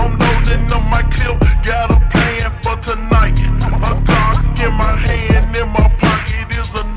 Unloading on my clip, got a plan for tonight. A Glock in my hand, in my pocket is a